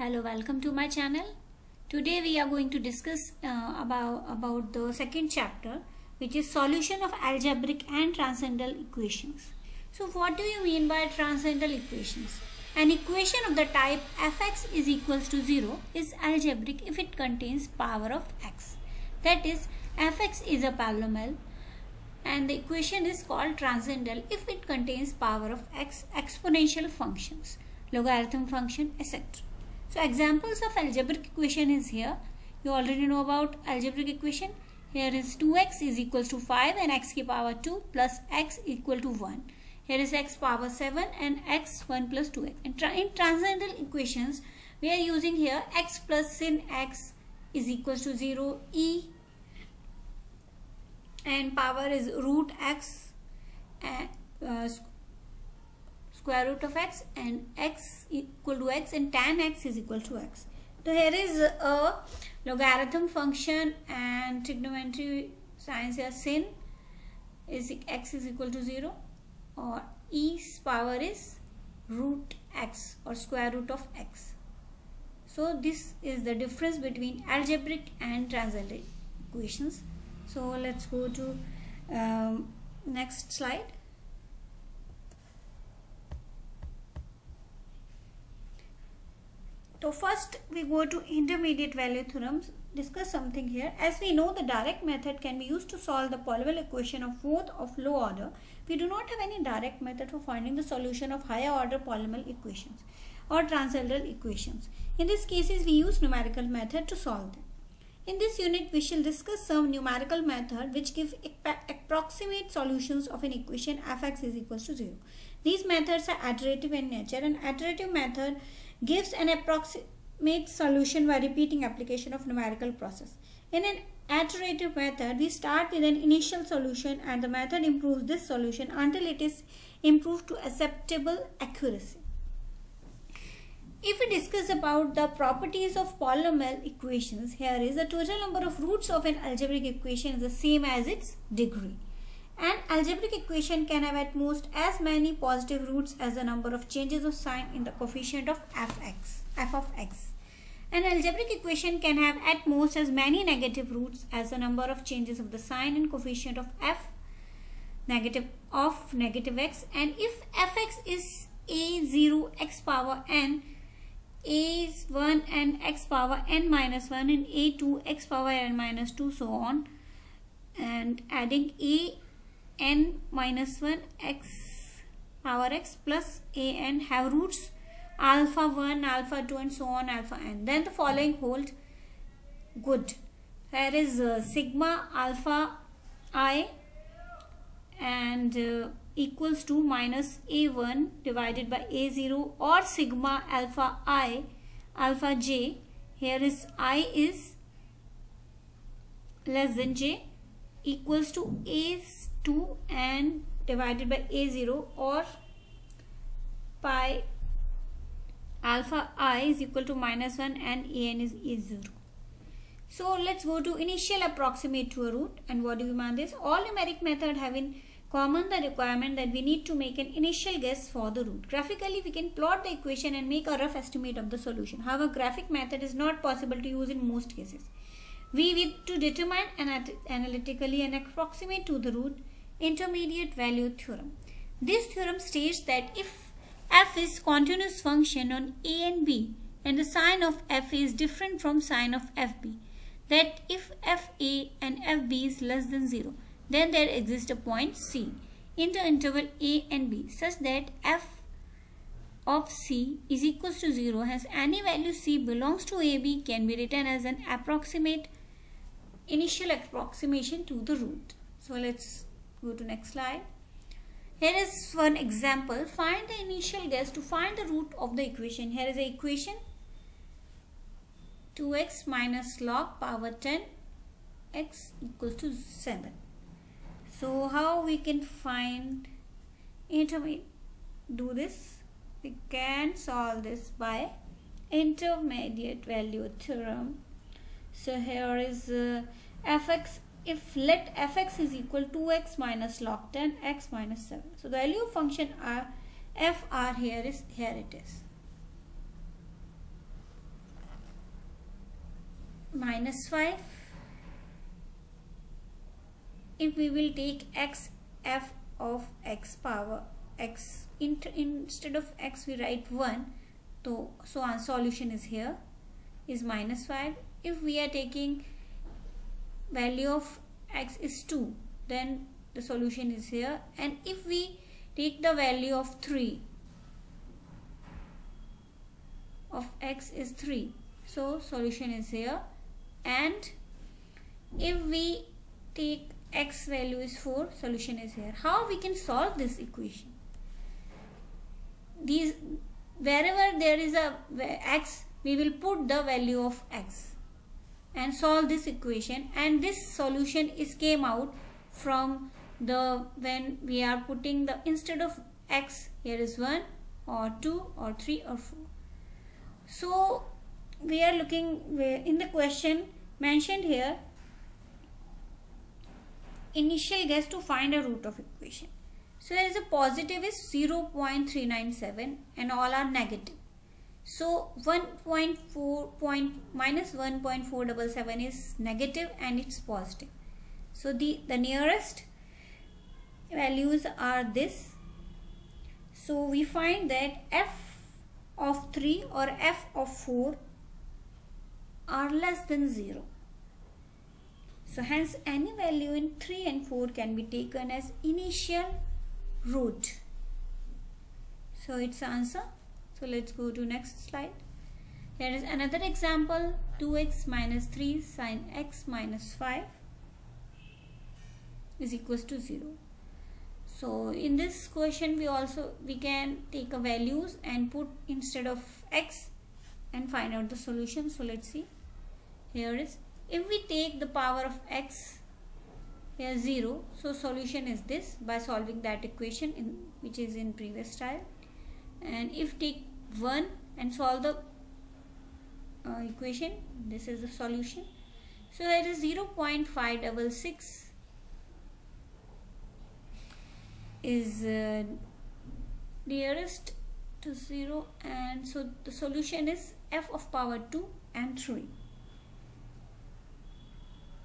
hello welcome to my channel. Today we are going to discuss uh, about about the second chapter which is solution of algebraic and transcendental equations. So what do you mean by transcendental equations? An equation of the type fx is equals to 0 is algebraic if it contains power of x. That is fx is a polynomial and the equation is called transcendental if it contains power of x exponential functions logarithm function etc so examples of algebraic equation is here. You already know about algebraic equation. Here is 2x is equals to 5 and x ki power 2 plus x equal to 1. Here is x power 7 and x 1 plus 2x. In, tra in transcendental equations, we are using here x plus sin x is equals to 0 e and power is root x and uh, square root of x and x equal to x and tan x is equal to x. So here is a logarithm function and trigonometry science here sin is x is equal to 0 or e's power is root x or square root of x. So this is the difference between algebraic and transcendental equations. So let's go to um, next slide. So first we go to intermediate value theorems, discuss something here. As we know the direct method can be used to solve the polynomial equation of fourth of low order. We do not have any direct method for finding the solution of higher order polynomial equations or transcendental equations. In these cases we use numerical method to solve them. In this unit we shall discuss some numerical method which give approximate solutions of an equation fx is equals to 0. These methods are iterative in nature and iterative method gives an approximate solution by repeating application of numerical process. In an iterative method, we start with an initial solution and the method improves this solution until it is improved to acceptable accuracy. If we discuss about the properties of polynomial equations, here is the total number of roots of an algebraic equation is the same as its degree. An algebraic equation can have at most as many positive roots as the number of changes of sign in the coefficient of fx, f of x. An algebraic equation can have at most as many negative roots as the number of changes of the sign and coefficient of f negative of negative x and if fx is a0 x power n a is 1 and x power n minus 1 and a2 x power n minus 2 so on and adding a n minus 1 x power x plus a n have roots alpha 1 alpha 2 and so on alpha n. Then the following hold good. There is uh, sigma alpha i and uh, equals to minus a1 divided by a0 or sigma alpha i alpha j. Here is i is less than j equals to a2 and divided by a0 or pi alpha i is equal to minus 1 and an is a0. So let's go to initial approximate to a root and what do we mean this? All numeric method have in common the requirement that we need to make an initial guess for the root. Graphically we can plot the equation and make a rough estimate of the solution. However graphic method is not possible to use in most cases. We need to determine analytically and approximate to the root intermediate value theorem. This theorem states that if f is continuous function on a and b and the sign of f is different from sign of fb, that if fa and fb is less than 0, then there exists a point c in the interval a and b such that f of c is equals to 0 has any value c belongs to ab can be written as an approximate initial approximation to the root. So let's go to next slide. Here is one example. Find the initial guess to find the root of the equation. Here is the equation 2x minus log power 10 x equals to 7. So how we can find intermediate do this? We can solve this by intermediate value theorem so here is uh, fx if let fx is equal to 2x minus log 10 x minus 7. So the value of function r fr here is here it is. minus 5 if we will take x f of x power x instead of x we write 1 so so our solution is here is minus 5 if we are taking value of x is 2 then the solution is here. And if we take the value of 3 of x is 3 so solution is here. And if we take x value is 4 solution is here. How we can solve this equation? These wherever there is a x we will put the value of x and solve this equation. And this solution is came out from the when we are putting the instead of x here is 1 or 2 or 3 or 4 so we are looking in the question mentioned here initial guess to find a root of equation. So there is a positive is 0 0.397 and all are negative so 1.4 point minus 1.477 is negative and it's positive. So the the nearest values are this. So we find that f of 3 or f of 4 are less than 0 so hence any value in 3 and 4 can be taken as initial root. So its answer so let's go to next slide. Here is another example 2x minus 3 sine x minus 5 is equals to 0 so in this question we also we can take a values and put instead of x and find out the solution. So let's see. Here is if we take the power of x here 0 so solution is this by solving that equation in which is in previous style and if take 1 and solve the uh, equation this is the solution. So here is 0 0.566 is uh, nearest to 0 and so the solution is f of power 2 and 3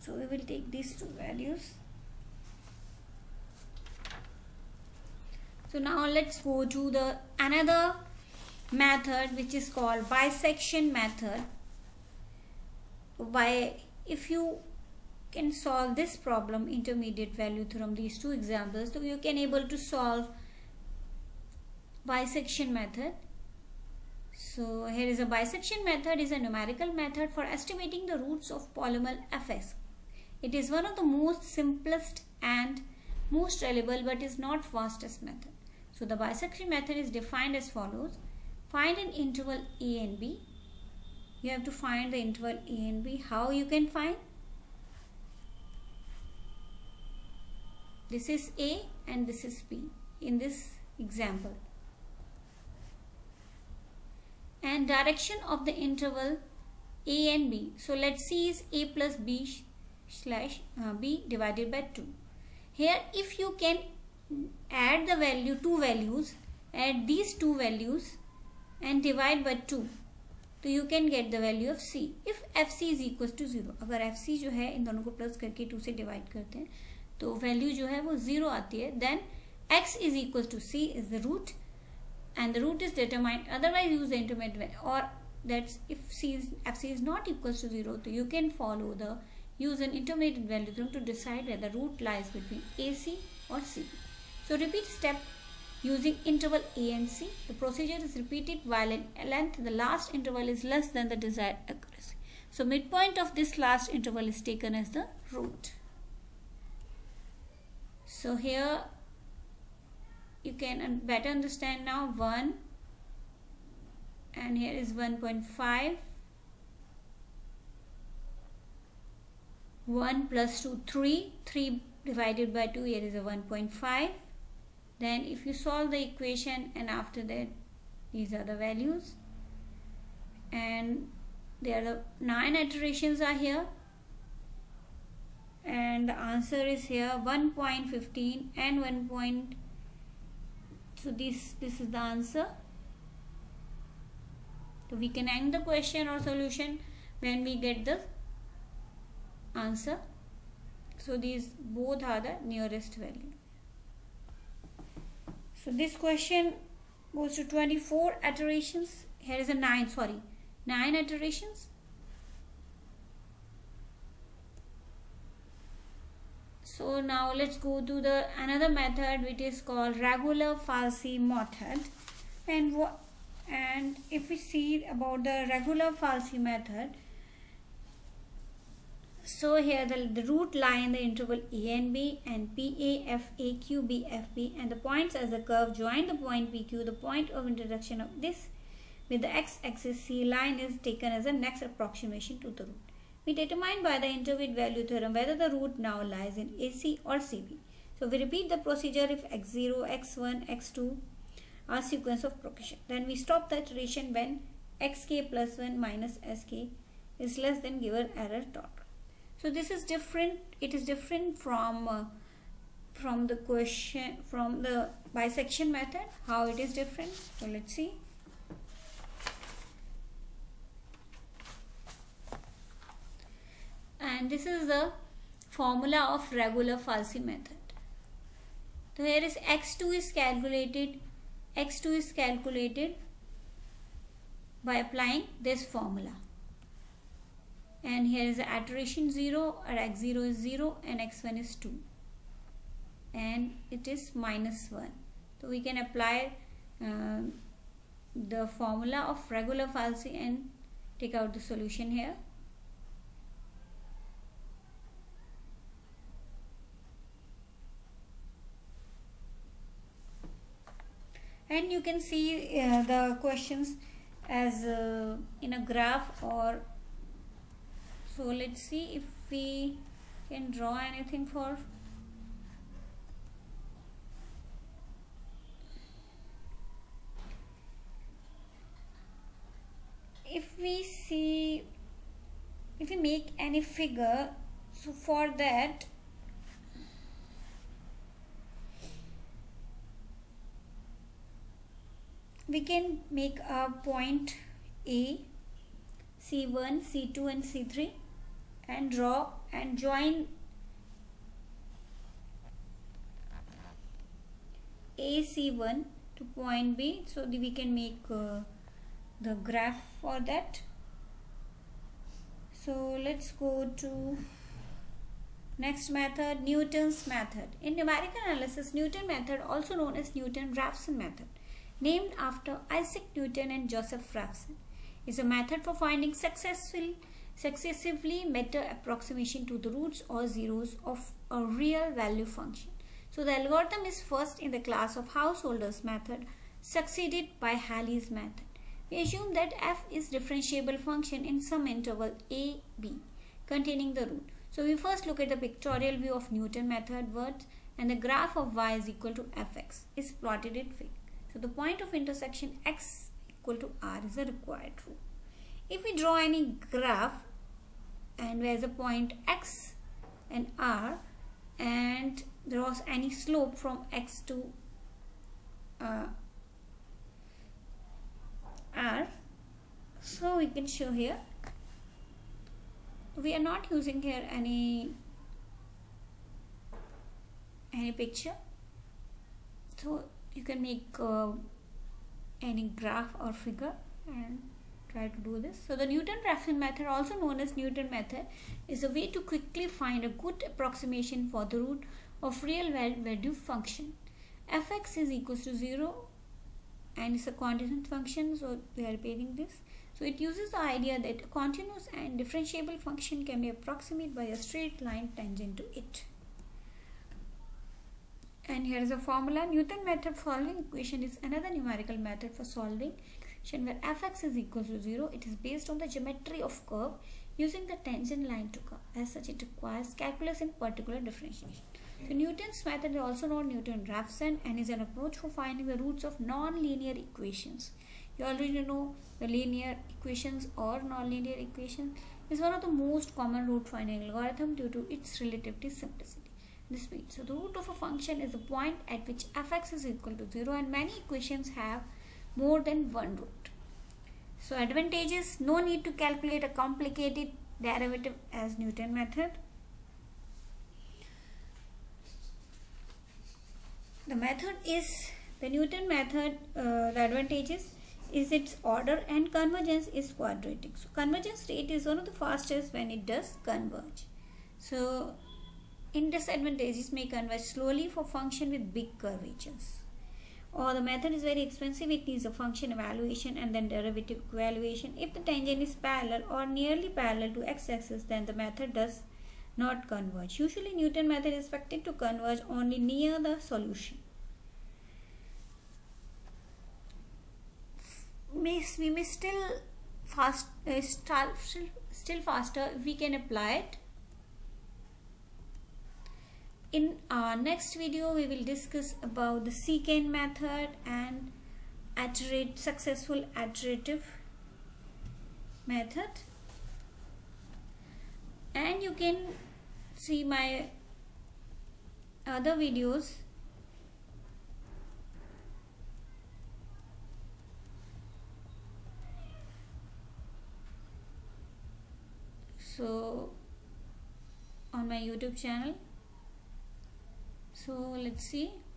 so we will take these two values so now let's go to the another method which is called bisection method. By if you can solve this problem intermediate value theorem these two examples so you can able to solve bisection method. So here is a bisection method is a numerical method for estimating the roots of polynomial fx it is one of the most simplest and most reliable but is not fastest method so the bisection method is defined as follows. Find an interval a and b. You have to find the interval a and b. How you can find? This is A and this is B in this example. And direction of the interval A and B. So let's see is A plus B slash uh, B divided by 2 here if you can add the value two values add these two values and divide by 2 तो you can get the value of see if F C is equal to zero अगर F C जो है इन दोनों को plus करके to से divide करते हैं तो वैल्यू जो है वो जीरो आती है then x is equal to c is the root and the root is determined otherwise use the intermediate or that's if c is f c is not equal to 0 so you can follow the use an intermediate value theorem to decide where the root lies between ac or c so repeat step using interval a and c. The procedure is repeated while in length. The last interval is less than the desired accuracy. So midpoint of this last interval is taken as the root. So here you can better understand now 1 and here is 1.5 1 plus 2 3 3 divided by 2 here is a 1.5 then if you solve the equation and after that these are the values. And there are the nine iterations are here. And the answer is here 1.15 and 1. Point, so this this is the answer. So we can end the question or solution when we get the answer. So these both are the nearest value so this question goes to 24 iterations. Here is a 9 sorry. 9 iterations. So now let's go to the another method which is called regula falsi method. And what and if we see about the regula falsi method so here the, the root lie in the interval a and b and p a f a q b f b and the points as the curve join the point pq the point of intersection of this with the x-axis c line is taken as the next approximation to the root we determine by the intermediate value theorem whether the root now lies in ac or cb so we repeat the procedure if x0 x1 x2 our sequence of progression. Then we stop the iteration when xk plus 1 minus sk is less than given error dot. So this is different. It is different from uh, from the question from the bisection method. How it is different? So let's see. And this is the formula of regula falsi method. So here is x2 is calculated x2 is calculated by applying this formula and here is the iteration 0 or x0 is 0 and x1 is 2 and it is minus 1 so we can apply uh, the formula of regula falsi and take out the solution here. And you can see uh, the questions as uh, in a graph or so let's see if we can draw anything for if we see if we make any figure so for that we can make a point A, C1, C2 and C3 and draw and join AC1 to point B. So that we can make uh, the graph for that. So let's go to next method Newton's method. In numerical analysis Newton method also known as Newton-Raphson method named after Isaac Newton and Joseph Raphson, is a method for finding successful, successively better approximation to the roots or zeros of a real value function. So the algorithm is first in the class of Householder's method, succeeded by Halley's method. We assume that f is differentiable function in some interval a, b containing the root. So we first look at the pictorial view of Newton method words and the graph of y is equal to fx is plotted in fig. So the point of intersection x equal to r is a required rule. If we draw any graph and where the point x and r and draws any slope from x to uh, r. So we can show here. We are not using here any any picture. So you can make uh, any graph or figure and try to do this. So the Newton-Raphson method also known as Newton method is a way to quickly find a good approximation for the root of real value function. fx is equals to 0 and it's a continuous function so we are repeating this. So it uses the idea that a continuous and differentiable function can be approximated by a straight line tangent to it and here is a formula Newton method following equation is another numerical method for solving equation where fx is equal to 0 it is based on the geometry of curve using the tangent line to curve. As such it requires calculus in particular differentiation. So Newton's method is also known Newton-Raphson and is an approach for finding the roots of non-linear equations. You already know the linear equations or non-linear equation is one of the most common root finding algorithm due to its relatively simplicity. This speed. So the root of a function is the point at which fx is equal to 0 and many equations have more than one root. So advantages, no need to calculate a complicated derivative as Newton method. The method is, the Newton method, uh, the advantages is its order and convergence is quadratic. So convergence rate is one of the fastest when it does converge. So in disadvantages may converge slowly for function with big curvatures or the method is very expensive it needs a function evaluation and then derivative evaluation. If the tangent is parallel or nearly parallel to x-axis then the method does not converge. Usually newton method is expected to converge only near the solution. We may still fast uh, still, still faster we can apply it in our next video we will discuss about the secant method and iterate successful iterative method. And you can see my other videos. So on my youtube channel so let's see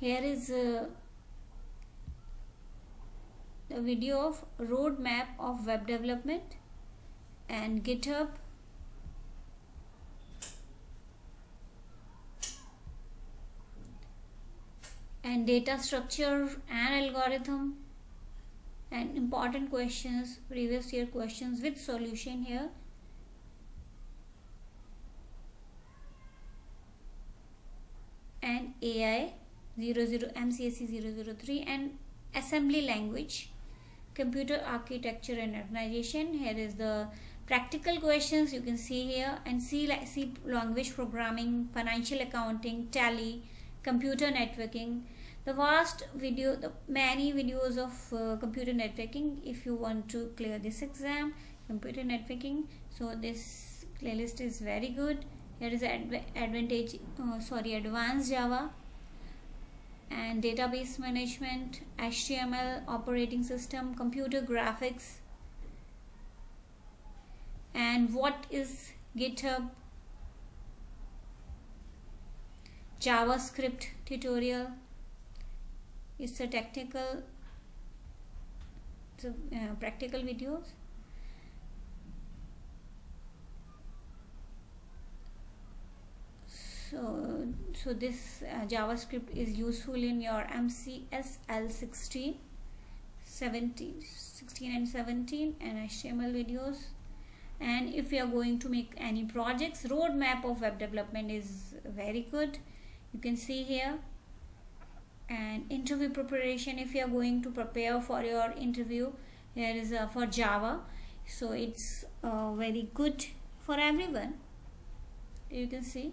here is uh, the video of roadmap of web development and github. And data structure and algorithm. And important questions previous year questions with solution here. And AI 00 MCSE 003 and assembly language computer architecture and organization. Here is the practical questions you can see here and C, C language programming financial accounting tally computer networking. The vast video the many videos of uh, computer networking. If you want to clear this exam computer networking. So this playlist is very good. Here is adv advantage uh, sorry advanced java and database management, HTML, operating system, computer graphics, and what is GitHub, JavaScript tutorial. It's a technical, so, uh, practical videos so so this uh, javascript is useful in your mcsl 16 17 16 and 17 and html videos. And if you are going to make any projects roadmap of web development is very good. You can see here. And interview preparation if you are going to prepare for your interview here is uh, for java. So it's uh, very good for everyone. You can see